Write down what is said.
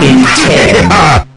in